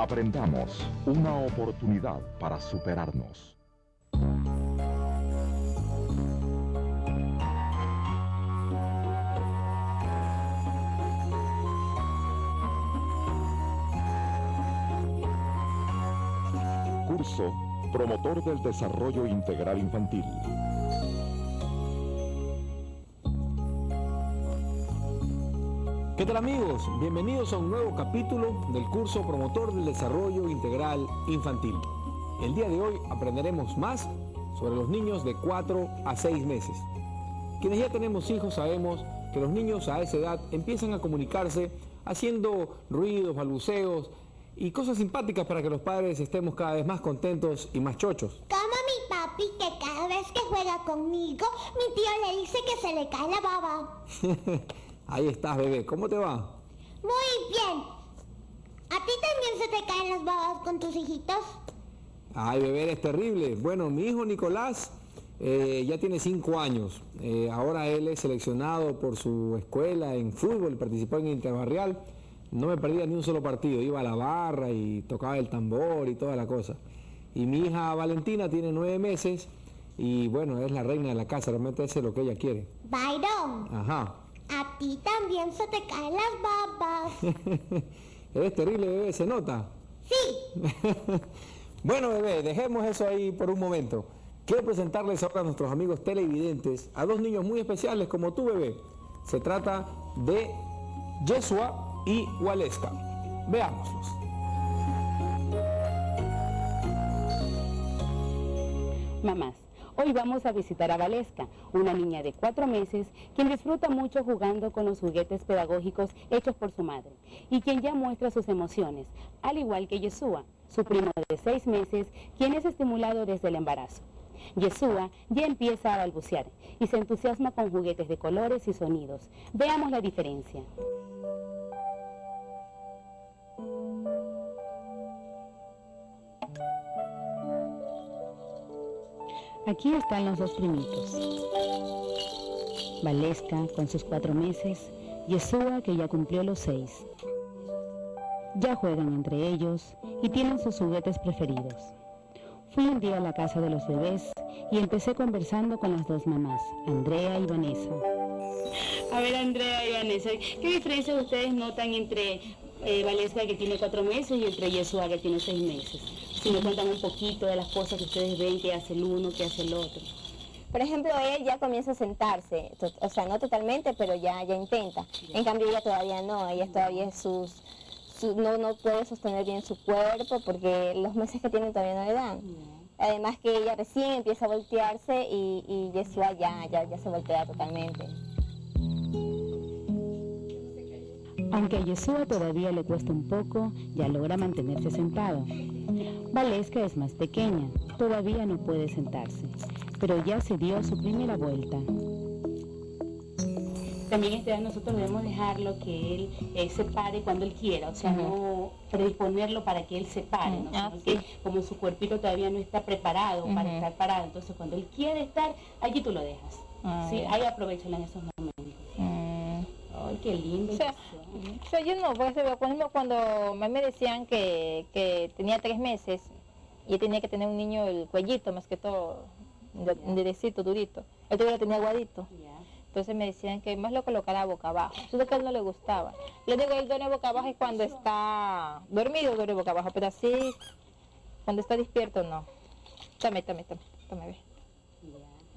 Aprendamos una oportunidad para superarnos. Curso Promotor del Desarrollo Integral Infantil. Tal amigos? Bienvenidos a un nuevo capítulo del curso Promotor del Desarrollo Integral Infantil. El día de hoy aprenderemos más sobre los niños de 4 a 6 meses. Quienes ya tenemos hijos sabemos que los niños a esa edad empiezan a comunicarse haciendo ruidos, balbuceos y cosas simpáticas para que los padres estemos cada vez más contentos y más chochos. Como mi papi que cada vez que juega conmigo, mi tío le dice que se le cae la baba. Ahí estás, bebé. ¿Cómo te va? Muy bien. ¿A ti también se te caen las babas con tus hijitos? Ay, bebé, eres terrible. Bueno, mi hijo Nicolás eh, ya tiene cinco años. Eh, ahora él es seleccionado por su escuela en fútbol, participó en Interbarrial. No me perdía ni un solo partido. Iba a la barra y tocaba el tambor y toda la cosa. Y mi hija Valentina tiene nueve meses y bueno, es la reina de la casa. Realmente hace lo que ella quiere. Byron, Ajá. A ti también se te caen las babas. Eres terrible, bebé, ¿se nota? Sí, Bueno, bebé, dejemos eso ahí por un momento. Quiero presentarles ahora a nuestros amigos televidentes a dos niños muy especiales como tú, bebé. Se trata de Yeshua y Waleska. Veámoslos. Mamás, hoy vamos a visitar a Valesca, una niña de cuatro meses quien disfruta mucho jugando con los juguetes pedagógicos hechos por su madre y quien ya muestra sus emociones, al igual que Yeshua, su primo de seis meses, quien es estimulado desde el embarazo. Yeshua ya empieza a balbucear y se entusiasma con juguetes de colores y sonidos. Veamos la diferencia. Aquí están los dos primitos. Valesca con sus cuatro meses, Yeshua que ya cumplió los seis. Ya juegan entre ellos y tienen sus juguetes preferidos. Fui un día a la casa de los bebés y empecé conversando con las dos mamás, Andrea y Vanessa. A ver, Andrea y Vanessa, ¿qué diferencias ustedes notan entre eh, Valesca que tiene cuatro meses y entre Yeshua que tiene seis meses? Si me cuentan un poquito de las cosas que ustedes ven que hace el uno, que hace el otro. Por ejemplo, él ya comienza a sentarse, o sea, no totalmente, pero ya, ya intenta. En cambio, ella todavía no, ella todavía es sus, su- no, no puede sostener bien su cuerpo porque los meses que tiene todavía no le dan. Además que ella recién empieza a voltearse y, y Yeshua ya, ya, ya se voltea totalmente. Aunque a Yeshua todavía le cuesta un poco, ya logra mantenerse sentado. Valesca es más pequeña, todavía no puede sentarse, pero ya se dio su primera vuelta. También este, nosotros debemos dejarlo que él eh, se pare cuando él quiera, o sea, no predisponerlo para que él se pare, ¿no? Ah, sí. como su cuerpito todavía no está preparado para estar parado, entonces cuando él quiere estar, allí tú lo dejas. Ah, sí, ahí aprovechala en esos momentos. Mm. Ay, qué lindo. O sea, Yeshua. o sea, yo no, por ejemplo, por ejemplo, cuando me decían que, que tenía tres meses y tenía que tener un niño el cuellito más que todo, de- derechito, durito. Él todavía lo tenía aguadito. Entonces me decían que más lo colocara boca abajo. Eso es lo que a él no le gustaba. Único que él duerme boca abajo es cuando está dormido, duerme boca abajo, pero así, cuando está despierto, no. Tome, tome, tome, tome, ve.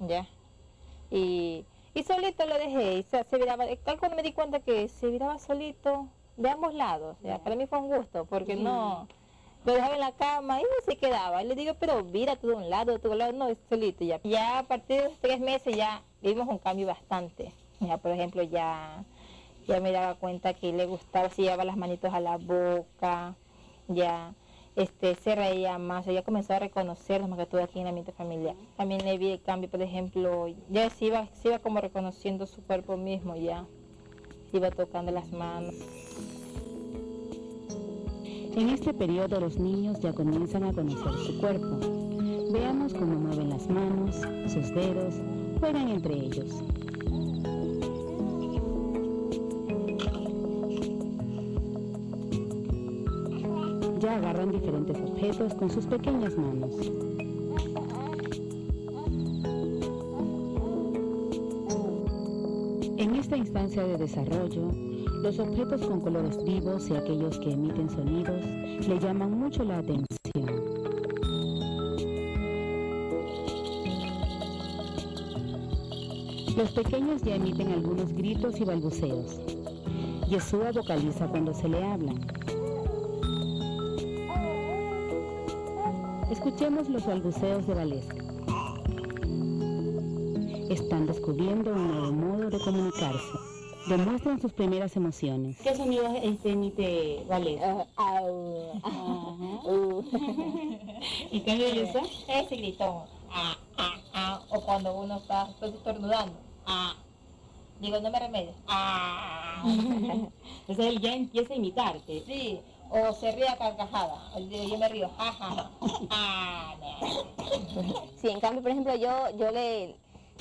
Ya. Y, y solito lo dejé, y se, se viraba, tal cuando me di cuenta que se viraba solito de ambos lados. Ya. Para mí fue un gusto, porque no, lo dejaba en la cama y se quedaba. Y le digo, pero vira todo un lado, todo un lado, no, es solito ya. Ya a partir de tres meses ya vimos un cambio bastante. Ya, por ejemplo, ya, ya me daba cuenta que le gustaba, si llevaba las manitos a la boca, ya este, se reía más, ya comenzó a reconocernos más que todo aquí en el ambiente familiar. También le vi el cambio, por ejemplo, ya se iba, se iba como reconociendo su cuerpo mismo ya, se iba tocando las manos. En este periodo los niños ya comienzan a conocer su cuerpo. Veamos cómo mueven las manos, sus dedos, juegan entre ellos. Ya agarran diferentes objetos con sus pequeñas manos. En esta instancia de desarrollo, los objetos con colores vivos y aquellos que emiten sonidos le llaman mucho la atención. Los pequeños ya emiten algunos gritos y balbuceos. Yeshua vocaliza cuando se le habla. Escuchemos los balbuceos de Valesca. Están descubriendo un nuevo modo de comunicarse. Demuestran sus primeras emociones. ¿Qué sonidos este emite Valesca? Ajá. uh. ¿Y cambio Yeshua? Ese grito. Ah, ah, ah. O cuando uno está pues, estornudando. Ah. Digo, no me remedio. Ah. Sea, él ya empieza a imitarte. Sí. O se ríe a carcajada. Yo, me río. Ja, ja, ja. Ah, Sí, en cambio, por ejemplo, yo, yo le,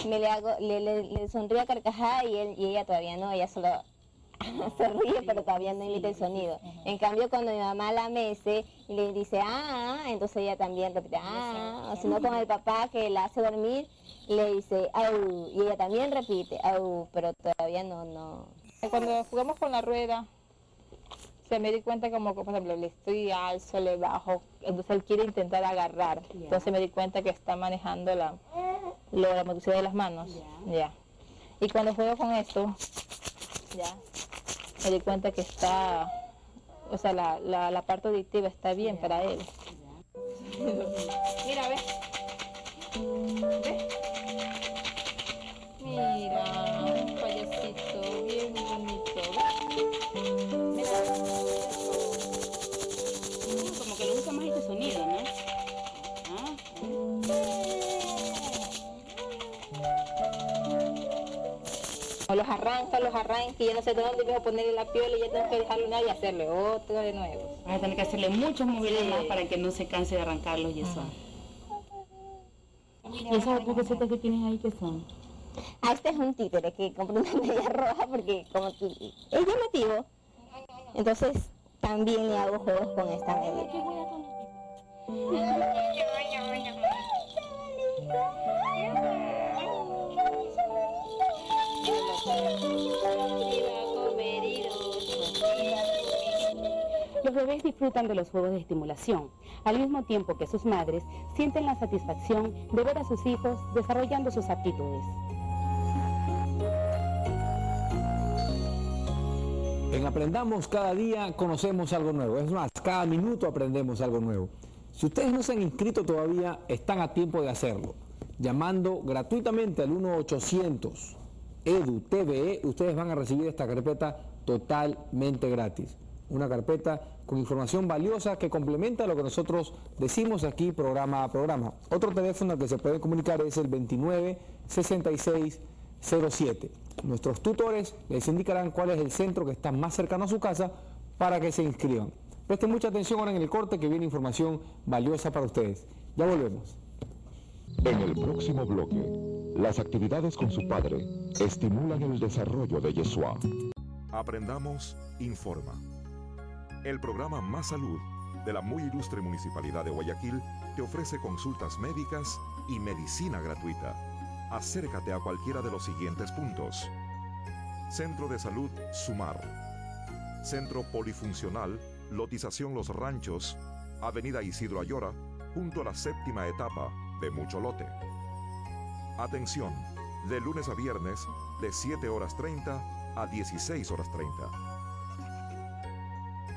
me le hago, le, le, le sonrío a carcajada y, él, y ella todavía no, ella solo se ríe, pero todavía no imita el sonido. En cambio, cuando mi mamá la mece y le dice, ah, ah", entonces ella también repite, ah, o si no con el papá que la hace dormir, le dice, au, y ella también repite, au, pero todavía no, no. Cuando jugamos con la rueda, se me di cuenta como que, por ejemplo, le estoy alzo, le bajo, entonces él quiere intentar agarrar. Entonces me di cuenta que está manejando la, lo- la motricidad de las manos. Ya. Y cuando juego con esto, ya, me di cuenta que está, o sea, la, la, la parte auditiva está bien para él. Mira, ve. ¿Ve? Mira, arranca, los arranca y ya no sé de dónde voy a ponerle la piola y ya tengo que dejarlo una y hacerle otro de nuevo. Vas a tener que hacerle muchos movidos Sí. más para que no se canse de arrancarlos y eso. ¿Y esas cositas que tienes ahí qué son? Ah, este es un títere que compré una media roja porque como que es llamativo. Entonces también le hago juegos con esta media. Los bebés disfrutan de los juegos de estimulación, al mismo tiempo que sus madres sienten la satisfacción de ver a sus hijos desarrollando sus aptitudes. En Aprendamos cada día conocemos algo nuevo. Es más, cada minuto aprendemos algo nuevo. Si ustedes no se han inscrito todavía, están a tiempo de hacerlo. Llamando gratuitamente al 1-800 EDU-TVE, ustedes van a recibir esta carpeta totalmente gratis. Una carpeta con información valiosa que complementa lo que nosotros decimos aquí programa a programa. Otro teléfono al que se puede comunicar es el 29 66 07. Nuestros tutores les indicarán cuál es el centro que está más cercano a su casa para que se inscriban. Presten mucha atención ahora en el corte que viene información valiosa para ustedes. Ya volvemos. En el próximo bloque, las actividades con su padre estimulan el desarrollo de Yeshua. Aprendamos Informa. El programa Más Salud de la muy ilustre Municipalidad de Guayaquil te ofrece consultas médicas y medicina gratuita. Acércate a cualquiera de los siguientes puntos. Centro de Salud Sumar. Centro Polifuncional Lotización Los Ranchos, Avenida Isidro Ayora, junto a la séptima etapa de Mucho Lote. Atención, de lunes a viernes, de 7 horas 30 a 16 horas 30.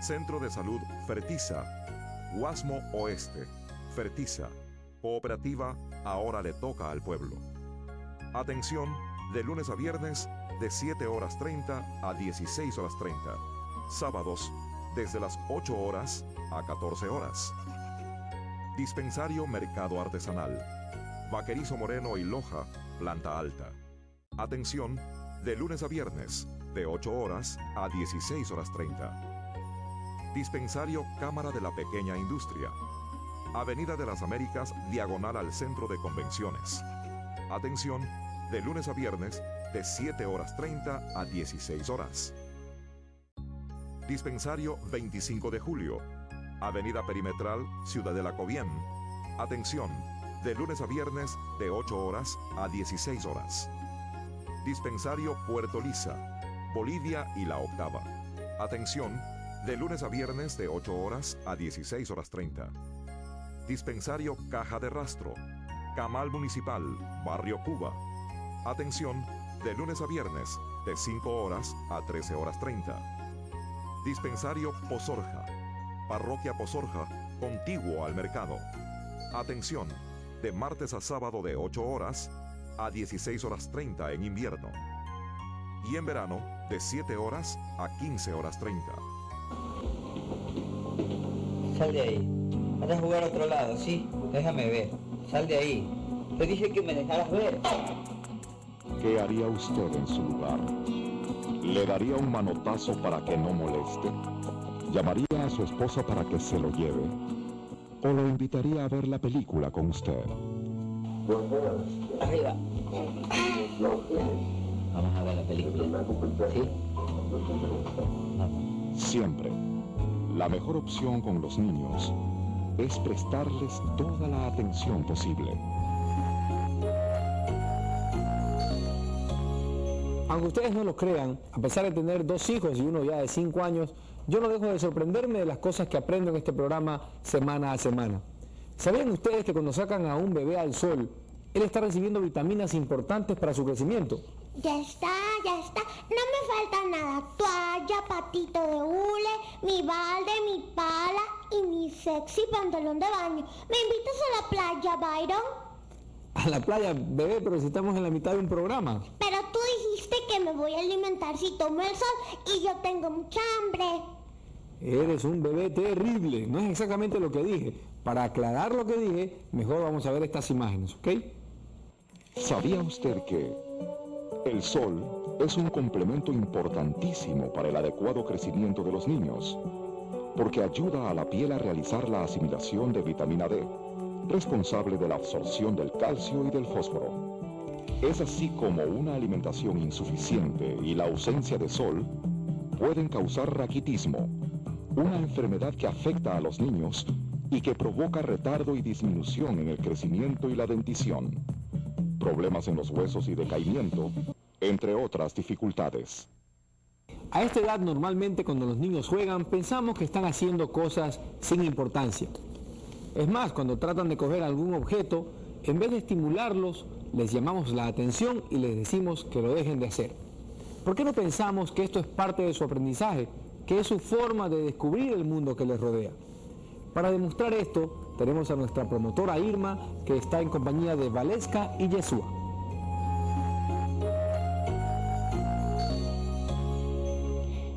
Centro de Salud Fertiza, Guasmo Oeste, Fertiza, Cooperativa Ahora le toca al pueblo. Atención, de lunes a viernes, de 7 horas 30 a 16 horas 30. Sábados, desde las 8 horas a 14 horas. Dispensario Mercado Artesanal. Vaquerizo Moreno y Loja, planta alta. Atención, de lunes a viernes, de 8 horas a 16 horas 30. Dispensario Cámara de la Pequeña Industria. Avenida de las Américas, diagonal al Centro de Convenciones. Atención, de lunes a viernes, de 7 horas 30 a 16 horas. Dispensario 25 de julio. Avenida Perimetral, Ciudadela Cobién. Atención, de lunes a viernes de 8 horas a 16 horas. Dispensario Puerto Lisa, Bolivia y La Octava. Atención, de lunes a viernes de 8 horas a 16 horas 30. Dispensario Caja de Rastro, Camal Municipal, Barrio Cuba. Atención, de lunes a viernes de 5 horas a 13 horas 30. Dispensario Pozorja, Parroquia Pozorja, contiguo al mercado. Atención, de martes a sábado de 8 horas a 16 horas 30 en invierno. Y en verano, de 7 horas a 15 horas 30. Sal de ahí. Anda a jugar a otro lado, ¿sí? Déjame ver. Sal de ahí. Te dije que me dejaras ver. ¿Qué haría usted en su lugar? ¿Le daría un manotazo para que no moleste? ¿Llamaría a su esposa para que se lo lleve? ¿O lo invitaría a ver la película con usted? Arriba. Vamos a ver la película. ¿Sí? Vamos. Siempre, la mejor opción con los niños es prestarles toda la atención posible. Aunque ustedes no lo crean, a pesar de tener dos hijos y uno ya de cinco años, yo no dejo de sorprenderme de las cosas que aprendo en este programa semana a semana. ¿Sabían ustedes que cuando sacan a un bebé al sol, él está recibiendo vitaminas importantes para su crecimiento? Ya está, ya está. No me falta nada. Toalla, patito de hule, mi balde, mi pala y mi sexy pantalón de baño. ¿Me invitas a la playa, Byron? A la playa, bebé, pero si estamos en la mitad de un programa. Pero tú dijiste que me voy a alimentar si tomo el sol y yo tengo mucha hambre. Eres un bebé terrible. No es exactamente lo que dije. Para aclarar lo que dije, mejor vamos a ver estas imágenes, ¿ok? ¿Sabía usted que el sol es un complemento importantísimo para el adecuado crecimiento de los niños? Porque ayuda a la piel a realizar la asimilación de vitamina D, responsable de la absorción del calcio y del fósforo. Es así como una alimentación insuficiente y la ausencia de sol pueden causar raquitismo, una enfermedad que afecta a los niños y que provoca retardo y disminución en el crecimiento y la dentición, problemas en los huesos y decaimiento, entre otras dificultades. A esta edad normalmente cuando los niños juegan pensamos que están haciendo cosas sin importancia. Es más, cuando tratan de coger algún objeto, en vez de estimularlos, les llamamos la atención y les decimos que lo dejen de hacer. ¿Por qué no pensamos que esto es parte de su aprendizaje, que es su forma de descubrir el mundo que les rodea? Para demostrar esto, tenemos a nuestra promotora Irma, que está en compañía de Valesca y Yeshua.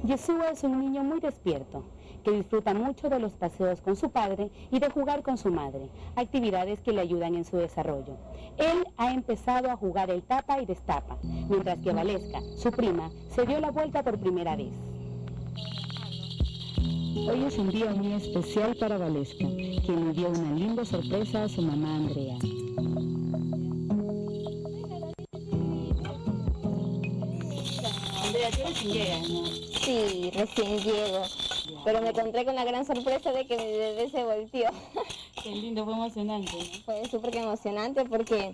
Yeshua es un niño muy despierto, que disfruta mucho de los paseos con su padre y de jugar con su madre, actividades que le ayudan en su desarrollo. Él ha empezado a jugar el tapa y destapa, mientras que Valesca, su prima, se dio la vuelta por primera vez. Hoy es un día muy especial para Valesca, quien le dio una linda sorpresa a su mamá Andrea. Andrea, ¿qué recién llego. Pero me encontré con la gran sorpresa de que mi bebé se volteó. Qué lindo, fue emocionante, ¿no? Fue súper emocionante porque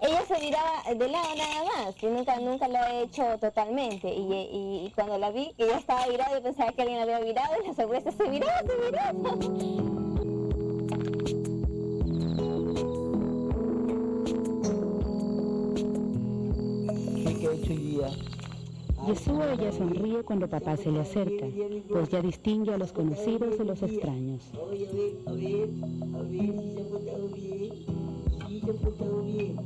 ella se viraba de lado nada más. y nunca, nunca lo he hecho totalmente. Y, y- y cuando la vi, que ella estaba virada, yo pensaba que alguien la había virado y la sorpresa se viraba, se viraba. Yeshua ya sonríe cuando papá se le acerca, pues ya distingue a los conocidos de los extraños. A ver, a ver, a ver si se ha portado bien. Sí, se ha portado bien.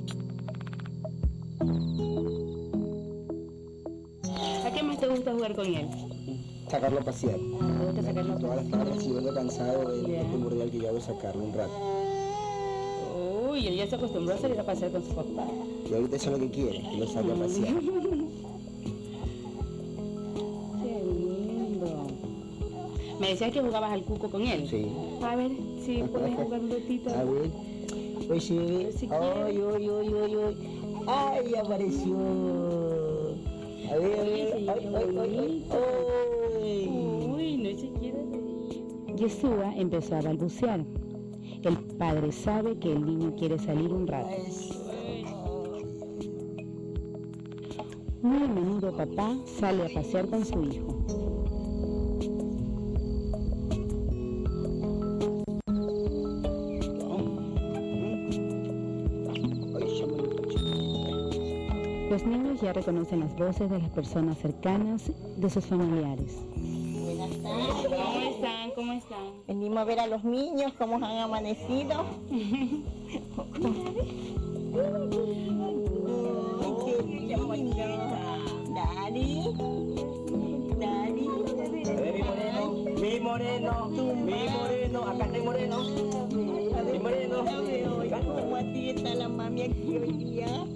¿A qué más te gusta jugar con él? sacarlo a pasear. ¿Te gusta sacarlo a Todas las tardes, si vengo cansado, es es primordial que yo hago sacarlo un rato. Uy, él ya se acostumbró a salir a pasear con su papá. Y ahorita eso es lo que quiere, que lo saque a pasear. Me decías que jugabas al cuco con él. Sí. A ver, si puedes jugar un ratito. A ver. Sí, bebé. Si Ay, ay, ay, ay, ay. Ay, apareció. A ver, a ver. Ay, ay, ay, ay. ay. Uy, no se quiere reír. Yeshua empezó a balbucear. El padre sabe que el niño quiere salir un rato. Muy a menudo papá sale a pasear con su hijo. Reconocen las voces de las personas cercanas de sus familiares. ¿Cómo están? ¿Cómo están? Venimos a ver a los niños, cómo han amanecido. Daddy. Daddy. mi moreno, mi moreno, mi moreno, acá está el moreno, mi moreno. ¿Cómo así está la mami aquí hoy día?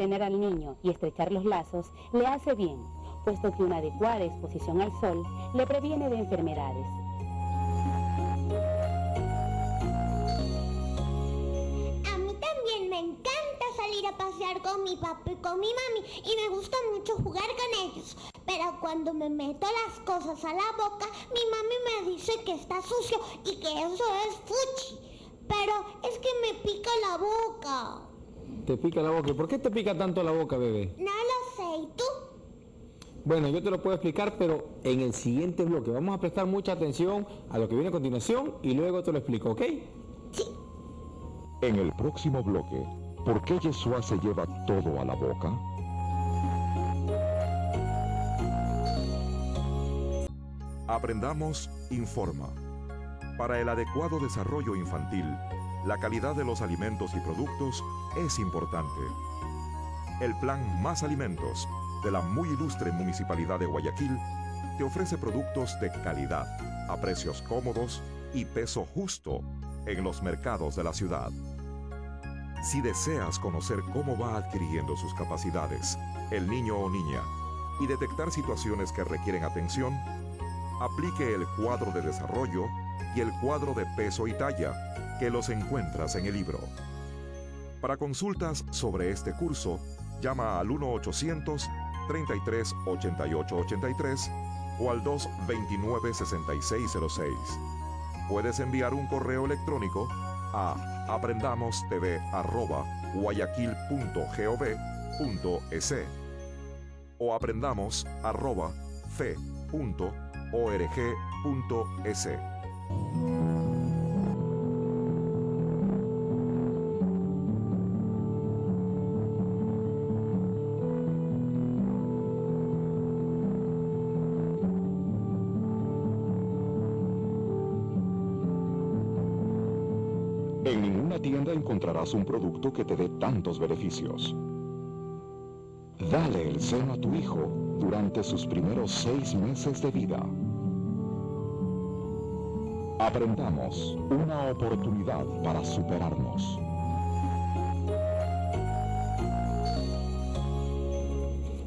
Entretener al niño y estrechar los lazos, le hace bien, puesto que una adecuada exposición al sol le previene de enfermedades. A mí también me encanta salir a pasear con mi papá y con mi mami y me gusta mucho jugar con ellos. Pero cuando me meto las cosas a la boca, mi mami me dice que está sucio y que eso es fuchi. Pero es que me pica la boca. Te pica la boca. ¿Y por qué te pica tanto la boca, bebé? No lo sé. ¿Y tú? Bueno, yo te lo puedo explicar, pero en el siguiente bloque. Vamos a prestar mucha atención a lo que viene a continuación y luego te lo explico, ¿ok? En el próximo bloque, ¿por qué Yeshua se lleva todo a la boca? Aprendamos Informa. Para el adecuado desarrollo infantil, la calidad de los alimentos y productos es importante. El plan Más Alimentos de la muy ilustre Municipalidad de Guayaquil te ofrece productos de calidad, a precios cómodos y peso justo en los mercados de la ciudad. Si deseas conocer cómo va adquiriendo sus capacidades el niño o niña y detectar situaciones que requieren atención, aplique el cuadro de desarrollo y el cuadro de peso y talla que los encuentras en el libro. Para consultas sobre este curso, llama al 1-800-33-88-83 o al 229-6606. Puedes enviar un correo electrónico a aprendamos.tv@guayaquil.gov.es o aprendamos@fe.org.es. En ninguna tienda encontrarás un producto que te dé tantos beneficios. Dale el seno a tu hijo durante sus primeros seis meses de vida. Aprendamos una oportunidad para superarnos.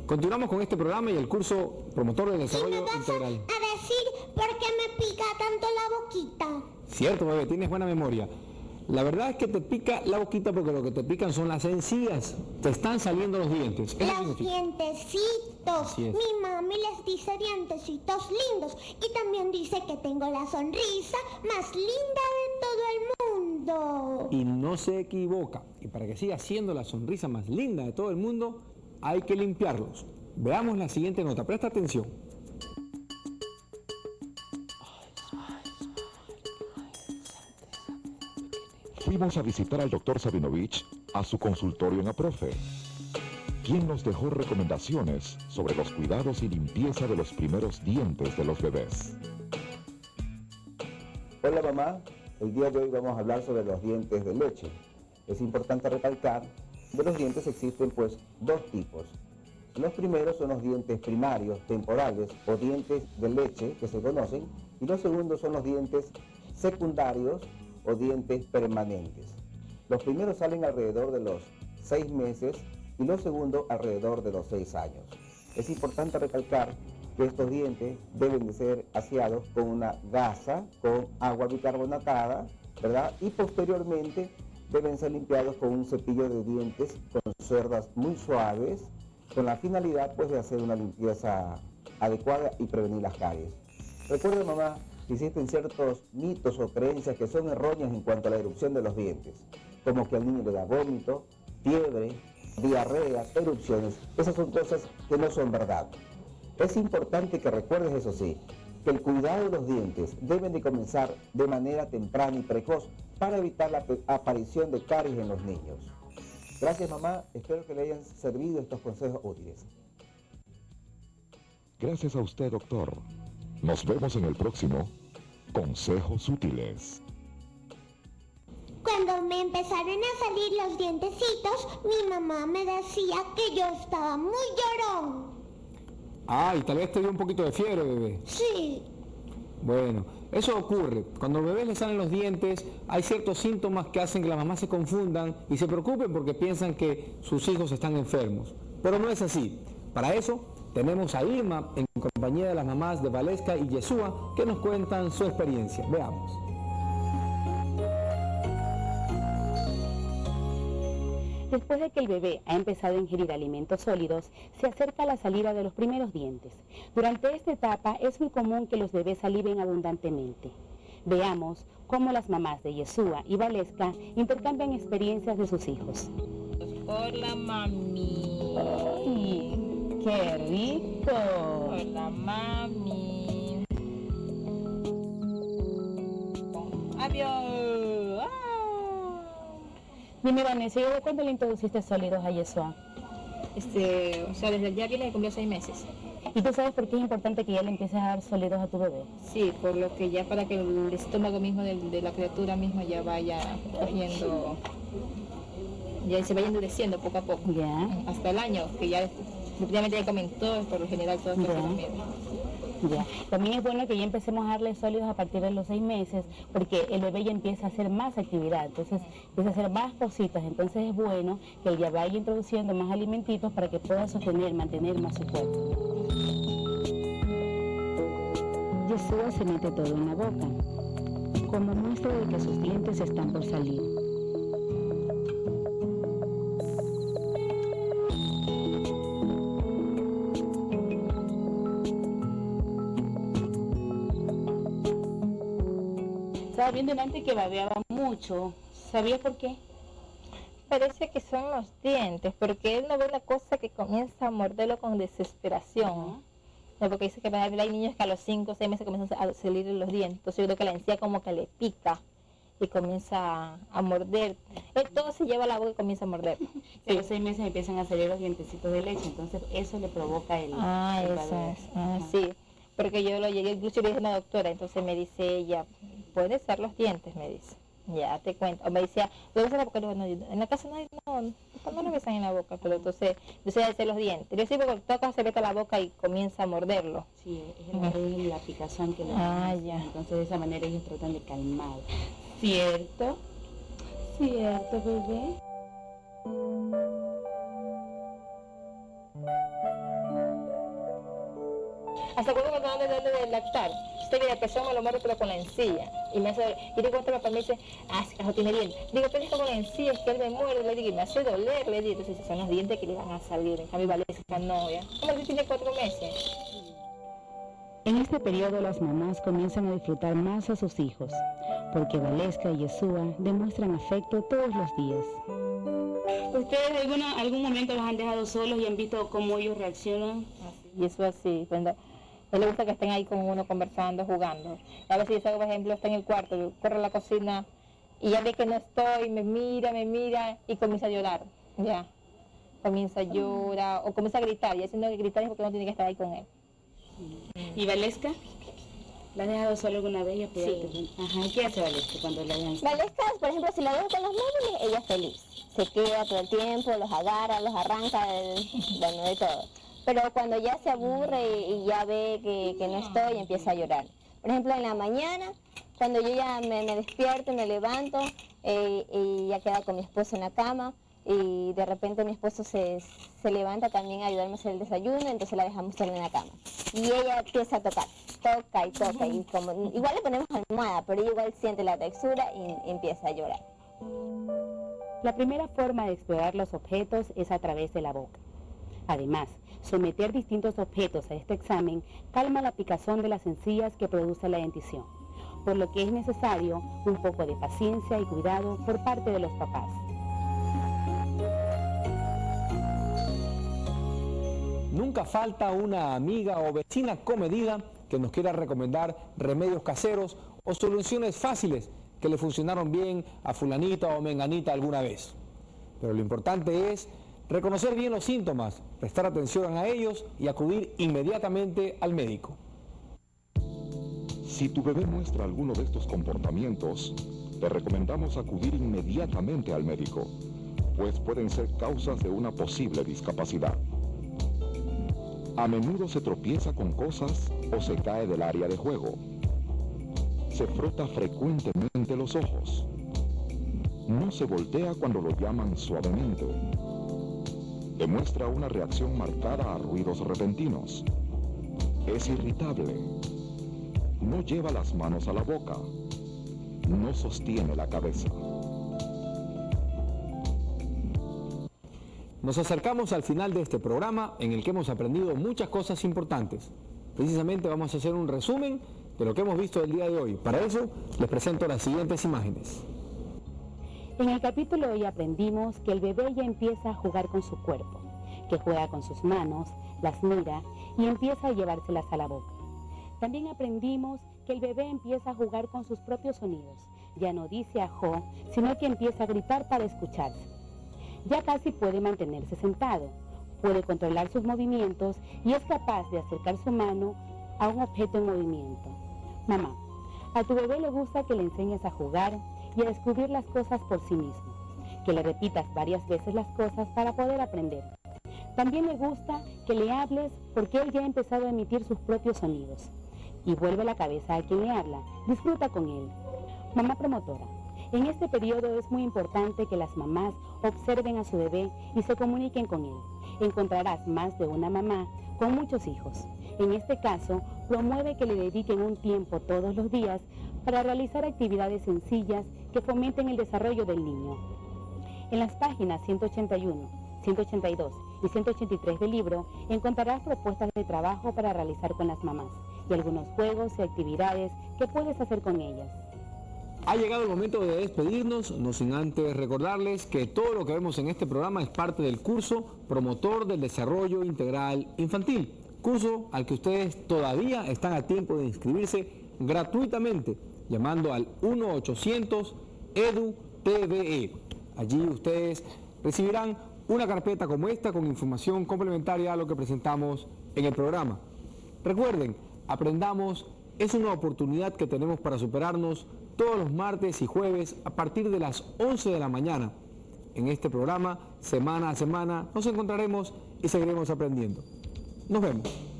Continuamos con este programa y el curso promotor del ¿Y me desarrollo vas a, integral. a decir por qué me pica tanto la boquita? Cierto, bebé, tienes buena memoria. La verdad es que te pica la boquita porque lo que te pican son las encías. Te están saliendo los dientes. Los dientecitos. Mi mami les dice dientecitos lindos y también dice que tengo la sonrisa más linda de todo el mundo. Y no se equivoca. Y para que siga siendo la sonrisa más linda de todo el mundo, hay que limpiarlos. Veamos la siguiente nota. Presta atención. Fuimos a visitar al doctor Sabinovich a su consultorio en Aprofe, quien nos dejó recomendaciones sobre los cuidados y limpieza de los primeros dientes de los bebés. Hola mamá, El día de hoy vamos a hablar sobre los dientes de leche. Es importante recalcar de los dientes existen pues dos tipos. Los primeros son los dientes primarios, temporales o dientes de leche que se conocen y los segundos son los dientes secundarios o dientes permanentes. Los primeros salen alrededor de los seis meses y los segundos alrededor de los seis años. Es importante recalcar que estos dientes deben de ser aseados con una gasa, con agua bicarbonatada, ¿verdad? Y posteriormente deben ser limpiados con un cepillo de dientes con cerdas muy suaves, con la finalidad pues de hacer una limpieza adecuada y prevenir las caries. Recuerda mamá existen ciertos mitos o creencias que son erróneas en cuanto a la erupción de los dientes, como que al niño le da vómito, fiebre, diarreas, erupciones. Esas son cosas que no son verdad. Es importante que recuerdes eso sí, que el cuidado de los dientes deben de comenzar de manera temprana y precoz para evitar la aparición de caries en los niños. Gracias mamá, espero que le hayan servido estos consejos útiles. Gracias a usted, doctor. Nos vemos en el próximo Consejos Útiles. Cuando me empezaron a salir los dientecitos, mi mamá me decía que yo estaba muy llorón. Ah, y tal vez te dio un poquito de fiebre, bebé. Sí. Bueno, eso ocurre. Cuando al bebé le salen los dientes, hay ciertos síntomas que hacen que las mamás se confundan y se preocupen porque piensan que sus hijos están enfermos. Pero no es así. Para eso tenemos a Irma en compañía de las mamás de Valesca y Yeshua que nos cuentan su experiencia. Veamos. Después de que el bebé ha empezado a ingerir alimentos sólidos, se acerca la salida de los primeros dientes. Durante esta etapa es muy común que los bebés saliven abundantemente. Veamos cómo las mamás de Yeshua y Valesca intercambian experiencias de sus hijos. Hola, mami. ¡Ay, qué rico! Hola, mami. Adiós. Ah. Dime, Vanessa, ¿y cuándo le introduciste sólidos a Yeshua? Este, o sea, desde el día que le cumplió seis meses. ¿Y tú sabes por qué es importante que ya le empieces a dar sólidos a tu bebé? Sí, por lo que ya para que el estómago mismo de, de la criatura misma ya vaya cogiendo, ya se vaya endureciendo poco a poco. Ya. Hasta el año, que ya definitivamente ya comentó, por lo general todo esto Ya. También es bueno que ya empecemos a darle sólidos a partir de los seis meses, porque el bebé ya empieza a hacer más actividad, entonces empieza a hacer más cositas, entonces es bueno que ya vaya introduciendo más alimentitos para que pueda sostener, mantener más su cuerpo. Yeshua se mete todo en la boca, como muestra de que sus dientes están por salir. Estaba viendo antes que babeaba mucho. ¿Sabía por qué? Parece que son los dientes, porque él no ve la cosa que comienza a morderlo con desesperación. No, porque dice que hay niños que a los 5 o 6 meses comienzan a salir los dientes. Entonces yo creo que la encía como que le pica y comienza a, morder. Él todo se lleva la boca y comienza a morder. A los seis meses empiezan a salir los dientecitos de leche, entonces eso le provoca el... Ah, el eso babeo. es. Ah, sí. Porque yo lo llegué, incluso le dije a una doctora, entonces me dice ella, puede ser los dientes, me dice. Ya te cuento. O me decía, ¿lo besan en la boca? Digo, no, en la casa no, no, no, no lo besan en la boca, pero entonces, yo sé hacer los dientes. Yo sí, porque toca se mete a la boca y comienza a morderlo. Sí, es, el- es la picazón que le Ah, ya. Entonces de esa manera ellos tratan de calmar. ¿Cierto? ¿Cierto, bebé? Hasta cuando me estaban dando de lactar. Usted mira, el pezón me lo muerde pero con la encía. Y me hace, y digo, otra papá me dice, ah, cajo tiene dientes. Digo, pero es con la encía, es que él me muerde, le digo, y me hace doler, le digo. Entonces son los dientes que le van a salir. En cambio, Valesca no, ya. Como que tiene cuatro meses. En este periodo las mamás comienzan a disfrutar más a sus hijos, porque Valesca y Yeshua demuestran afecto todos los días. ¿Ustedes alguna, algún momento los han dejado solos y han visto cómo ellos reaccionan? Y eso así, cuando le gusta que estén ahí con uno conversando, jugando. A veces yo, por ejemplo, está en el cuarto, yo corro a la cocina y ya ve que no estoy, me mira, me mira y comienza a llorar. Ya. Comienza a llorar o comienza a gritar. Y haciendo que gritar es porque no tiene que estar ahí con él. ¿Y Valesca? ¿La has dejado solo alguna vez y Sí. Ajá, ¿y qué hace Valesca cuando la dejan? Valesca, por ejemplo, si la dejo con los móviles, ella es feliz. Se queda todo el tiempo, los agarra, los arranca, el- bueno, de todo. Pero cuando ya se aburre y, y ya ve que, que no estoy, empieza a llorar. Por ejemplo, en la mañana, cuando yo ya me, me despierto, me levanto, eh, y ya queda con mi esposo en la cama, y de repente mi esposo se, se levanta también a ayudarme a hacer el desayuno, entonces la dejamos sola en la cama. Y ella empieza a tocar, toca y toca, y como, igual le ponemos almohada, pero ella igual siente la textura y empieza a llorar. La primera forma de explorar los objetos es a través de la boca. Además, someter distintos objetos a este examen calma la picazón de las encías que produce la dentición, por lo que es necesario un poco de paciencia y cuidado por parte de los papás. Nunca falta una amiga o vecina comedida que nos quiera recomendar remedios caseros o soluciones fáciles que le funcionaron bien a fulanita o menganita alguna vez. Pero lo importante es reconocer bien los síntomas, prestar atención a ellos y acudir inmediatamente al médico. Si tu bebé muestra alguno de estos comportamientos, te recomendamos acudir inmediatamente al médico, pues pueden ser causas de una posible discapacidad. A menudo se tropieza con cosas o se cae del área de juego. Se frota frecuentemente los ojos. No se voltea cuando lo llaman suavemente. Demuestra una reacción marcada a ruidos repentinos. Es irritable. No lleva las manos a la boca. No sostiene la cabeza. Nos acercamos al final de este programa en el que hemos aprendido muchas cosas importantes. Precisamente vamos a hacer un resumen de lo que hemos visto el día de hoy. Para eso les presento las siguientes imágenes. En el capítulo de hoy aprendimos que el bebé ya empieza a jugar con su cuerpo, que juega con sus manos, las mira y empieza a llevárselas a la boca. También aprendimos que el bebé empieza a jugar con sus propios sonidos. Ya no dice ajo, sino que empieza a gritar para escucharse. Ya casi puede mantenerse sentado, puede controlar sus movimientos y es capaz de acercar su mano a un objeto en movimiento. Mamá, a tu bebé le gusta que le enseñes a jugar y a descubrir las cosas por sí mismo, que le repitas varias veces las cosas para poder aprender. También le gusta que le hables porque él ya ha empezado a emitir sus propios sonidos. Y vuelve la cabeza a quien le habla, disfruta con él. Mamá promotora, en este periodo es muy importante que las mamás observen a su bebé y se comuniquen con él. Encontrarás más de una mamá con muchos hijos. En este caso, promueve que le dediquen un tiempo todos los días para realizar actividades sencillas que fomenten el desarrollo del niño. En las páginas 181, 182 y 183 del libro encontrarás propuestas de trabajo para realizar con las mamás y algunos juegos y actividades que puedes hacer con ellas. Ha llegado el momento de despedirnos, no sin antes recordarles que todo lo que vemos en este programa es parte del curso Promotor del Desarrollo Integral Infantil, curso al que ustedes todavía están a tiempo de inscribirse gratuitamente llamando al 1-800-EDU-TVE. Allí ustedes recibirán una carpeta como esta con información complementaria a lo que presentamos en el programa. Recuerden, aprendamos es una oportunidad que tenemos para superarnos todos los martes y jueves a partir de las 11 de la mañana. En este programa, semana a semana, nos encontraremos y seguiremos aprendiendo. Nos vemos.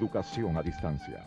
Educación a Distancia.